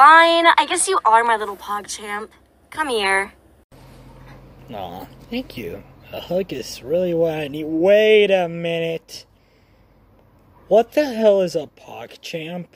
Fine, I guess you are my little Pog Champ. Come here. Aw, thank you. A hug is really what I need. Wait a minute. What the hell is a Pog Champ?